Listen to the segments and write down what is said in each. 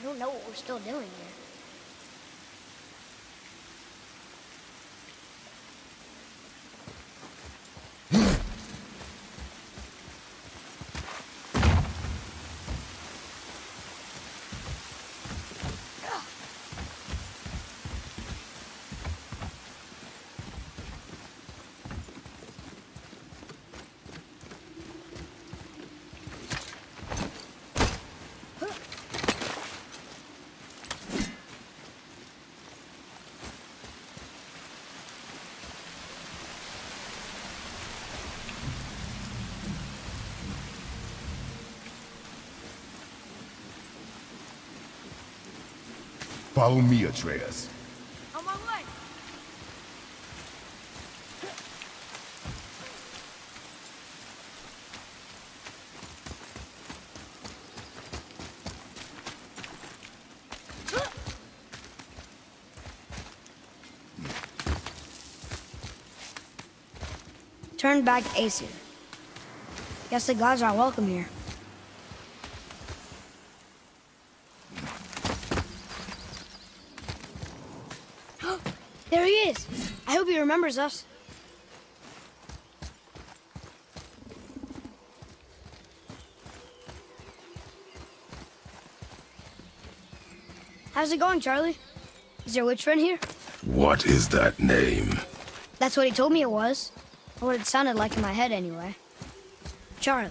I don't know what we're still doing here. Follow me, Atreus. On my way! Turn back Aesir. Guess the gods are welcome here. there he is! I hope he remembers us. How's it going, Charlie? Is your witch friend here? What is that name? That's what he told me it was. Or what it sounded like in my head, anyway. Charlie.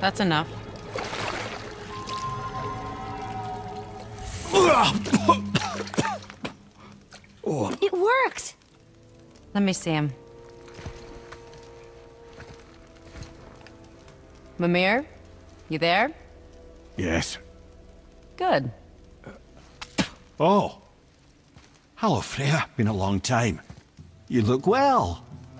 That's enough. It worked! Let me see him. Mimir? You there? Yes. Good. Oh. Hello, Freya. Been a long time. You look well.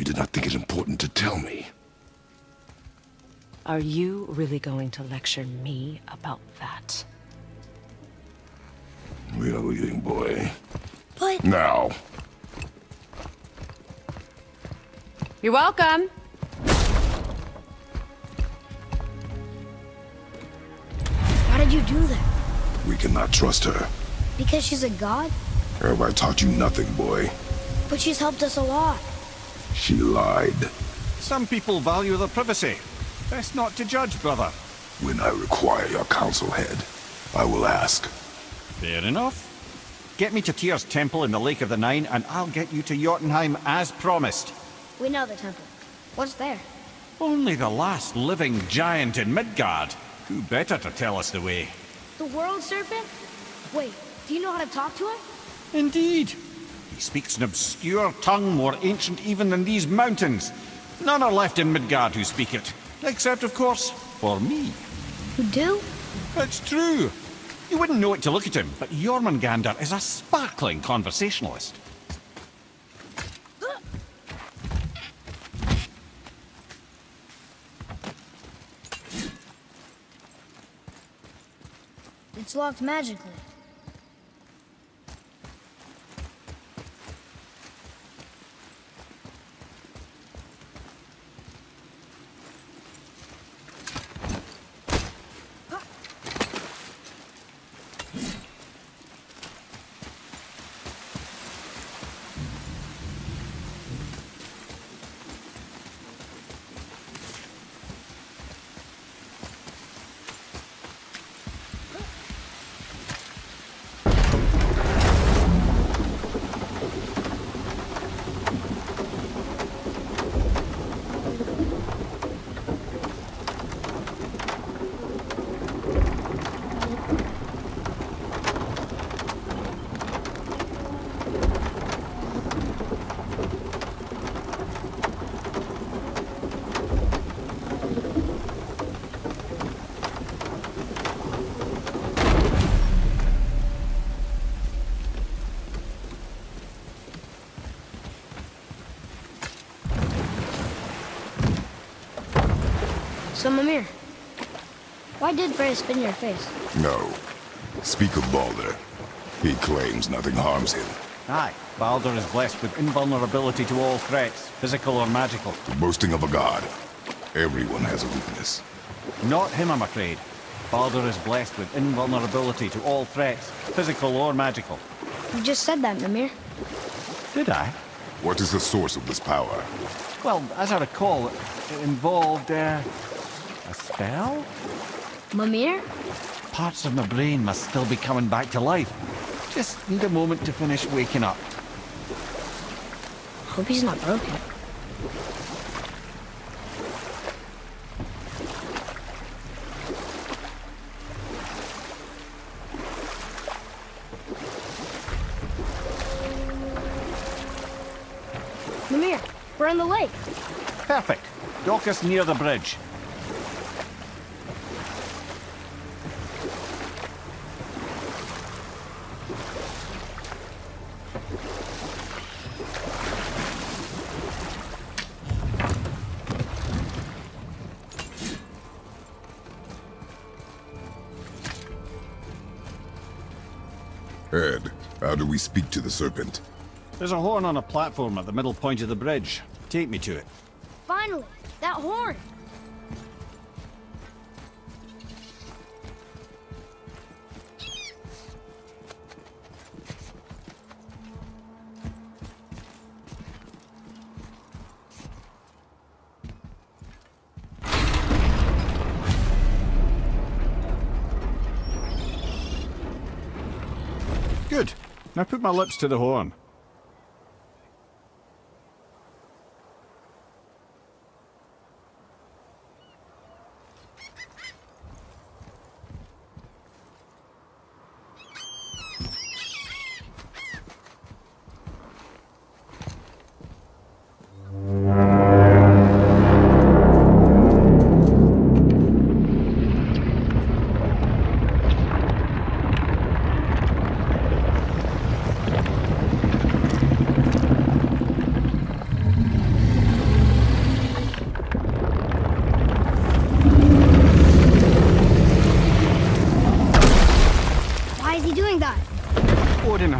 You did not think it important to tell me. Are you really going to lecture me about that? We are leaving, boy. But Now. You're welcome! why did you do that? We cannot trust her. Because she's a god? Have I taught you nothing, boy? But she's helped us a lot. She lied. Some people value their privacy. Best not to judge, brother. When I require your counsel head, I will ask. Fair enough. Get me to Tyr's temple in the Lake of the Nine, and I'll get you to Jotunheim as promised. We know the temple. What's there? Only the last living giant in Midgard. Who better to tell us the way? The world serpent? Wait, do you know how to talk to him? Indeed. He speaks an obscure tongue more ancient even than these mountains. None are left in Midgard who speak it. Except, of course, for me. You do? It's true. You wouldn't know it to look at him, but Jormungandr is a sparkling conversationalist. It's locked magically. So, Mimir, why did Freya spin your face? No. Speak of Baldur. He claims nothing harms him. Aye, Baldur is blessed with invulnerability to all threats, physical or magical. The boasting of a god. Everyone has a weakness. Not him, I'm afraid. Baldur is blessed with invulnerability to all threats, physical or magical. You just said that, Mimir. Did I? What is the source of this power? Well, as I recall, it involved, uh, a spell? Mimir? Parts of my brain must still be coming back to life. Just need a moment to finish waking up. Hope he's not broken. Mimir, We're on the lake. Perfect. Dock us near the bridge. We speak to the serpent? There's a horn on a platform at the middle point of the bridge. Take me to it. Finally, that horn. Now put my lips to the horn.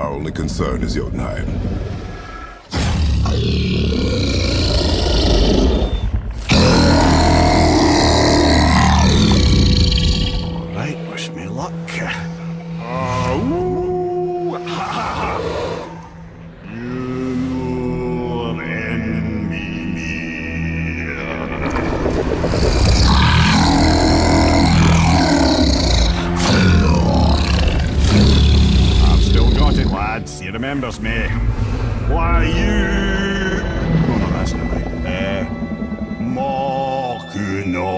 Our only concern is Jotunheim. Lads. He remembers me. Why you? Oh no, that's not right. Uh, Mokuno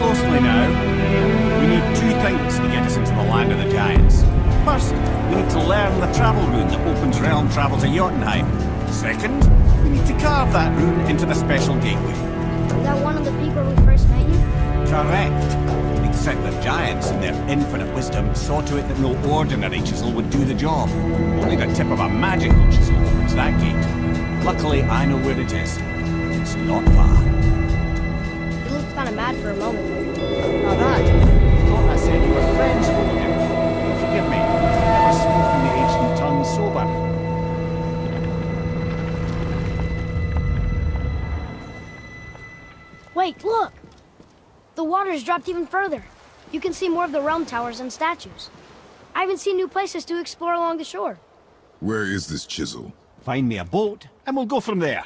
closely now. We need two things to get us into the land of the giants. First, we need to learn the travel rune that opens realm travel to Jotunheim. Second, we need to carve that rune into the special gateway. Is that one of the people who first met you? Correct. Except the giants, in their infinite wisdom, saw to it that no ordinary chisel would do the job. Only the tip of a magical chisel opens that gate. Luckily, I know where it is. It's not far. Mad for a moment. Now that, I thought I said you were friends with him. Forgive me, I've never spoken the ancient tongue sober. Wait, look! The water's dropped even further. You can see more of the realm towers and statues. I haven't seen new places to explore along the shore. Where is this chisel? Find me a boat, and we'll go from there.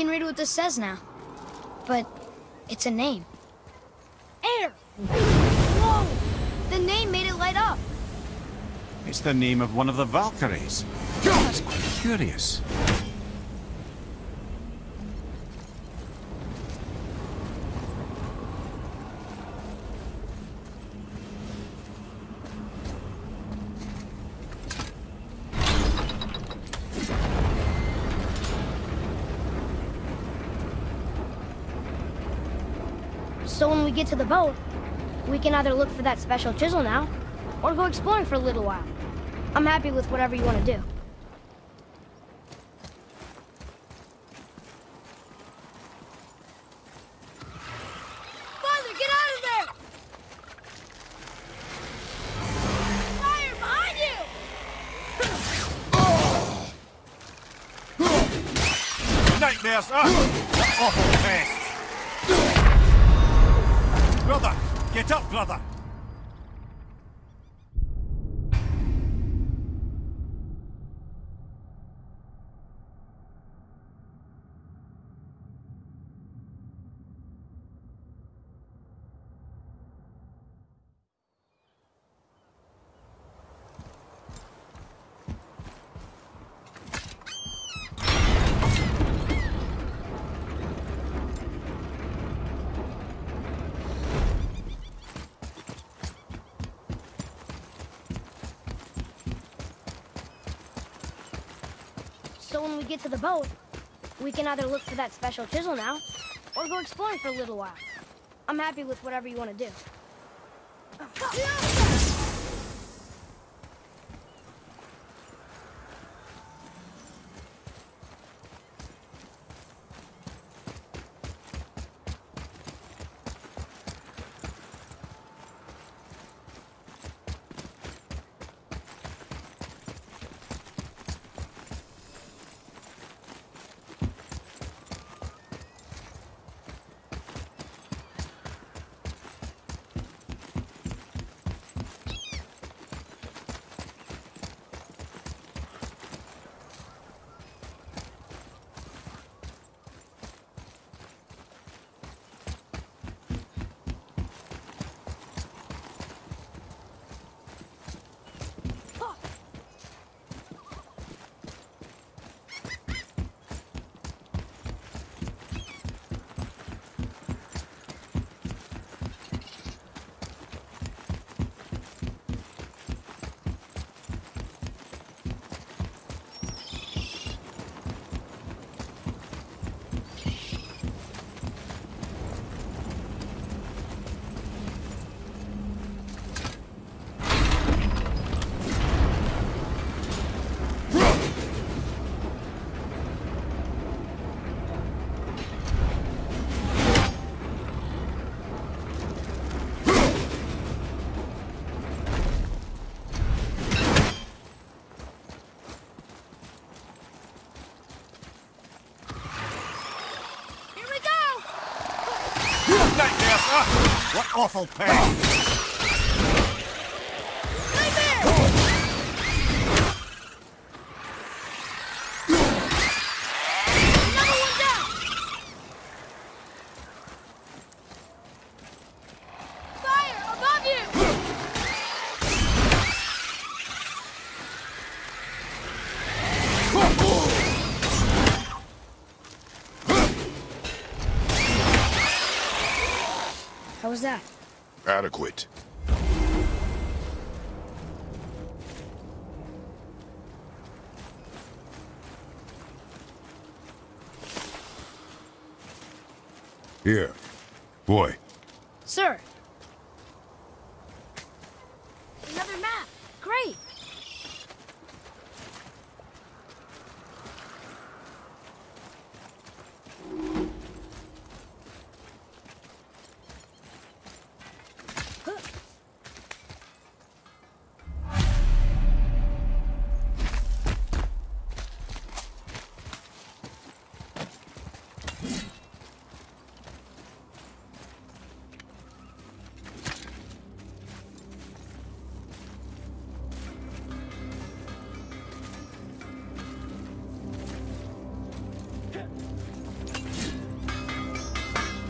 Can read what this says now. But it's a name. Air! Whoa! The name made it light up. It's the name of one of the Valkyries. That's curious. So when we get to the boat, we can either look for that special chisel now, or go exploring for a little while. I'm happy with whatever you want to do. Father, get Get get to the boat, we can either look for that special chisel now, or go exploring for a little while. I'm happy with whatever you want to do. Nightmares! Ah! What awful pest! Adequate. Here.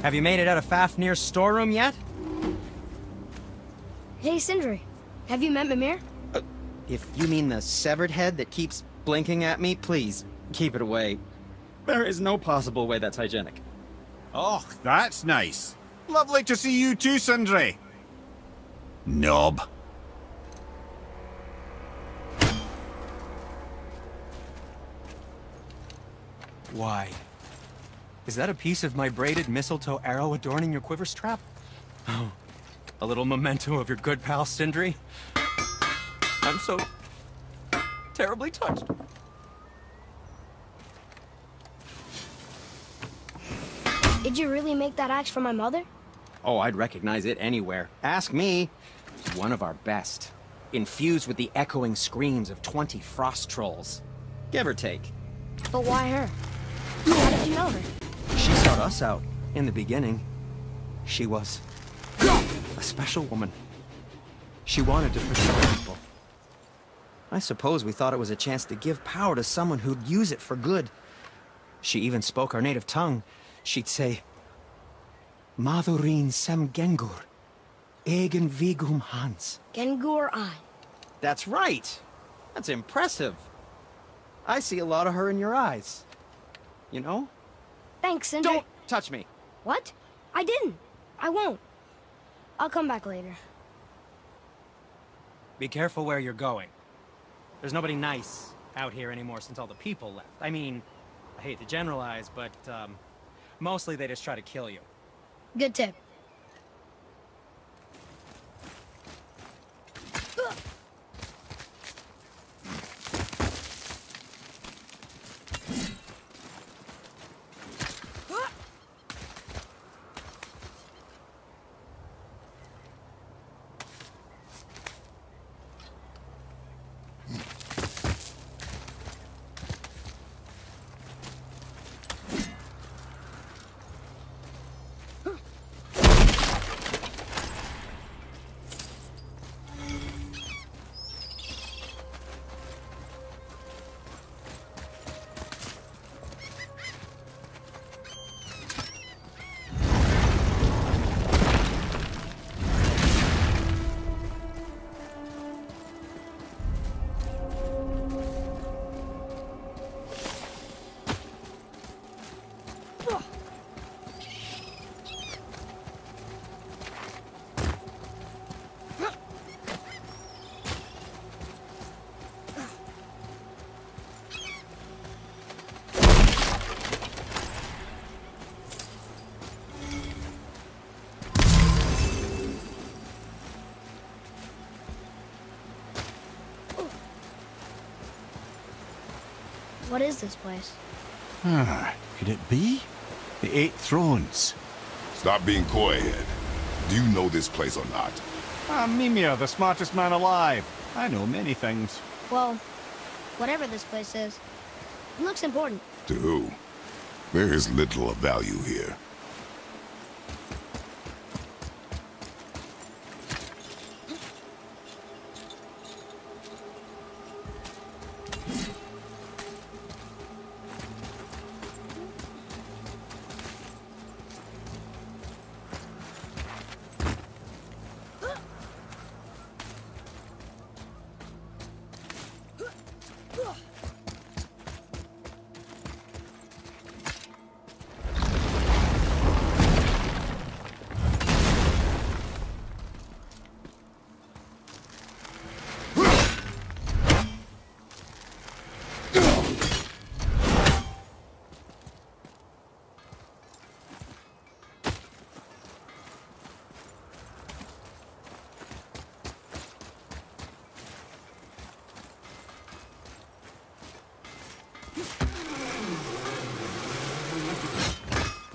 Have you made it out of Fafnir's storeroom yet? Hey, Sindri. Have you met Mimir? Uh, if you mean the severed head that keeps blinking at me, please, keep it away. There is no possible way that's hygienic. Oh, that's nice. Lovely to see you too, Sindri. Knob. Why? Is that a piece of my braided mistletoe arrow adorning your quiver strap? Oh, a little memento of your good pal Sindri? I'm so terribly touched. Did you really make that axe for my mother? Oh, I'd recognize it anywhere. Ask me. One of our best. Infused with the echoing screams of 20 frost trolls. Give or take. But why her? How did you know her? Sought us out in the beginning. She was a special woman. She wanted to protect people. I suppose we thought it was a chance to give power to someone who'd use it for good. She even spoke our native tongue. She'd say, Madurin sem gengur, egen vigum hans. Gengur I. That's right. That's impressive. I see a lot of her in your eyes. You know? Thanks, Sindri. Don't touch me. What? I didn't. I won't. I'll come back later. Be careful where you're going. There's nobody nice out here anymore since all the people left. I mean, I hate to generalize, but, um, mostly they just try to kill you. Good tip. What is this place? Ah, could it be? The Eight Thrones. Stop being coy, Ed. Do you know this place or not? I'm Mimir, the smartest man alive. I know many things. Well, whatever this place is, it looks important. To who? There is little of value here.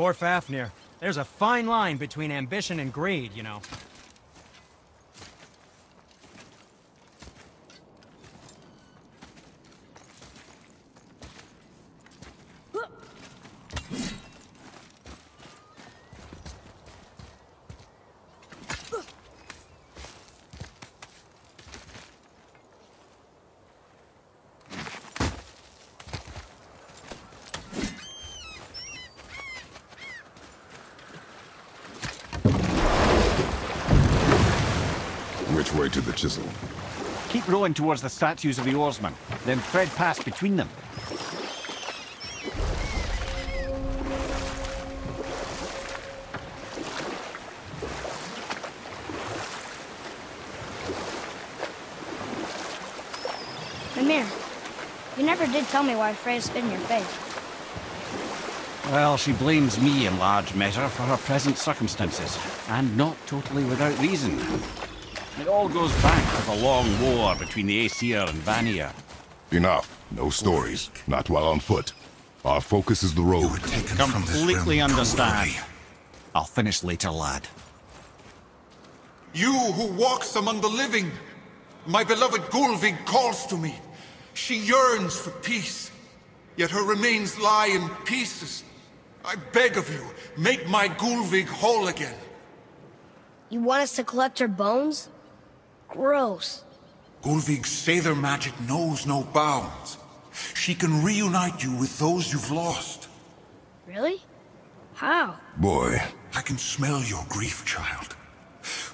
Poor Fafnir. There's a fine line between ambition and greed, you know. To the chisel? Keep rowing towards the statues of the oarsmen, then thread past between them. Mimir, you never did tell me why Freya spit in your face. Well, she blames me in large measure for her present circumstances, and not totally without reason. It all goes back to the long war between the Aesir and Vanir. Enough. No stories. Not while on foot. Our focus is the road. Completely understand. I'll finish later, lad. You who walks among the living, my beloved Gullveig calls to me. She yearns for peace, yet her remains lie in pieces. I beg of you, make my Gullveig whole again. You want us to collect her bones? Gross. Gullveig's Sather magic knows no bounds. She can reunite you with those you've lost. Really? How? Boy, I can smell your grief, child.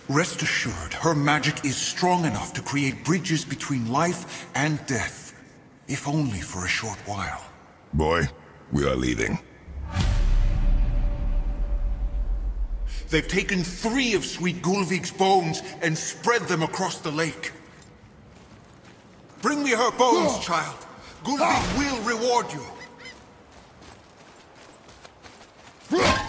Rest assured, her magic is strong enough to create bridges between life and death. If only for a short while. boy, we are leaving. They've taken three of Sweet Gullveig's bones and spread them across the lake. Bring me her bones, child. Gulvig will reward you.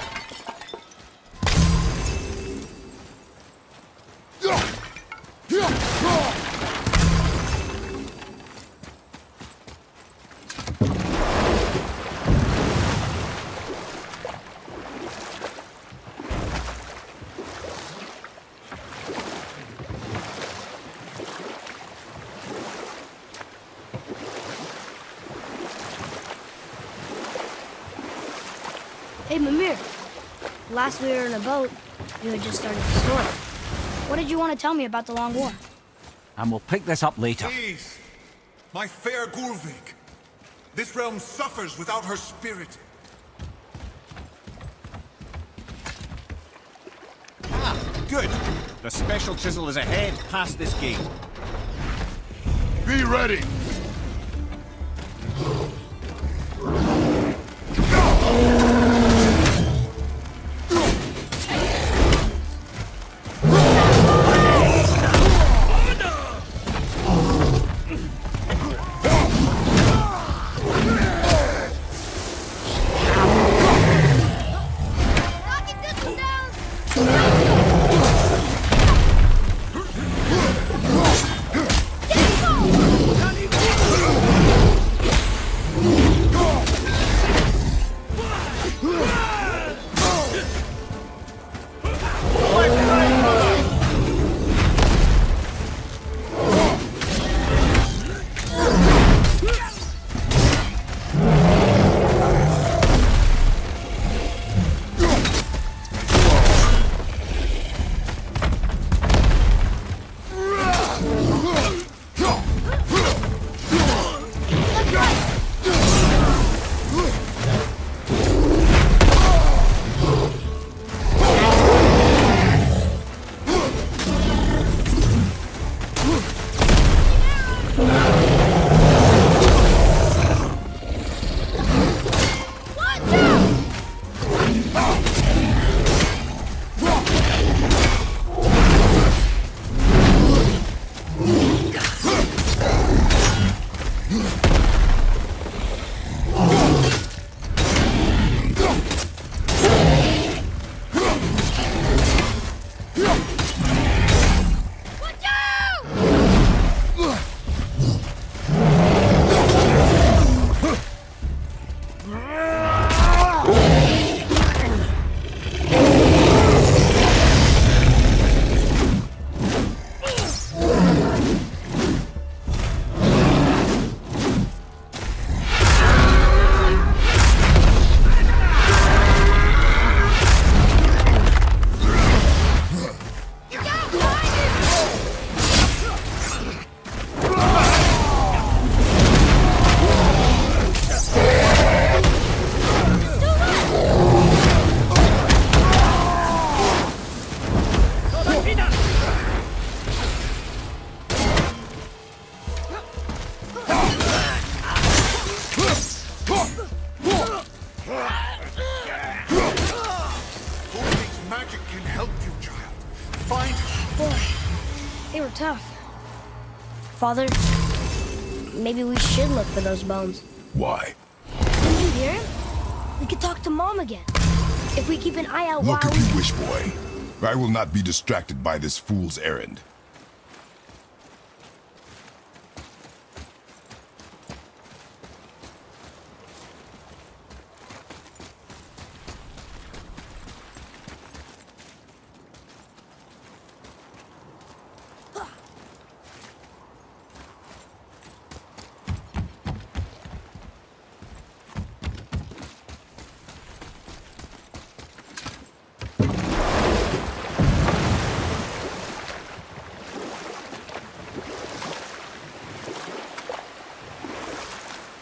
Hey, Mimir. Last we were in a boat, you had just started the story. What did you want to tell me about the Long War? And we'll pick this up later. Please, my fair Gullveig. This realm suffers without her spirit. Ah, good. The special chisel is ahead past this gate. Be ready! Father, maybe we should look for those bones. Why? Did you hear him? We could talk to Mom again. If we keep an eye out Look while if you wish, boy. I will not be distracted by this fool's errand.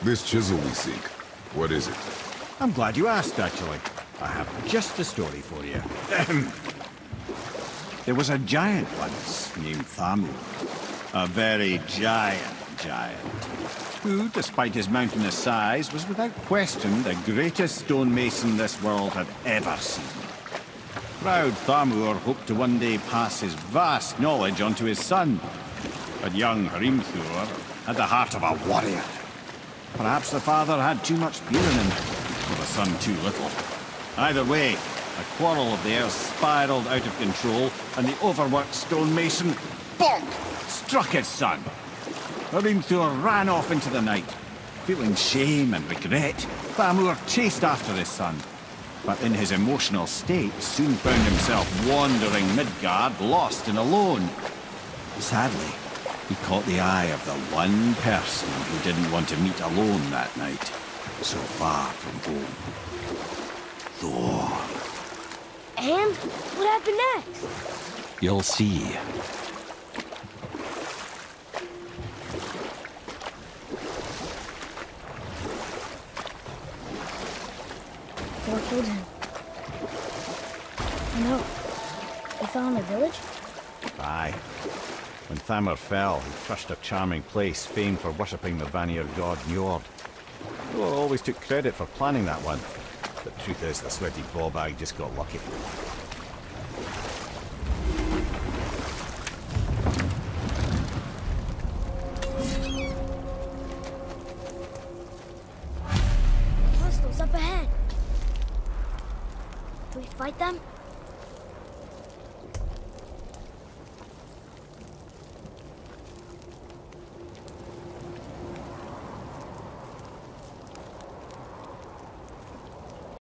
This chisel we seek, what is it? I'm glad you asked, actually. I have just the story for you. There was a giant once named Thamur. A very giant giant. Who, despite his mountainous size, was without question the greatest stonemason this world had ever seen. Proud Thamur hoped to one day pass his vast knowledge on to his son. But young Hrimthur had the heart of a warrior. Perhaps the father had too much fear in him, or the son too little. Either way, a quarrel of theirs spiraled out of control, and the overworked stonemason, bonk, struck his son. Hrimthur ran off into the night. Feeling shame and regret, Thamur chased after his son. But in his emotional state, soon found himself wandering Midgard, lost and alone. Sadly, he caught the eye of the one person he didn't want to meet alone that night, so far from home. Thor. And what happened next? You'll see. Thor killed him. No. He fell in the village? Aye. When Thamur fell, he crushed a charming place famed for worshipping the Vanir god Njord. Thor always took credit for planning that one. But truth is, the sweaty ballbag just got lucky.